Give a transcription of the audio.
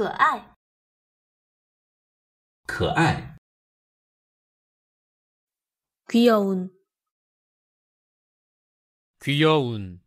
可爱，可爱，귀여 운, 귀여 운,